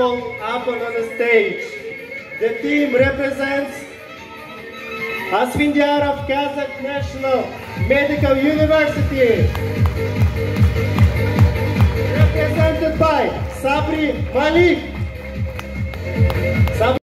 up on the stage. The team represents Asfindyarov Kazakh National Medical University. Represented by Sabri Malik.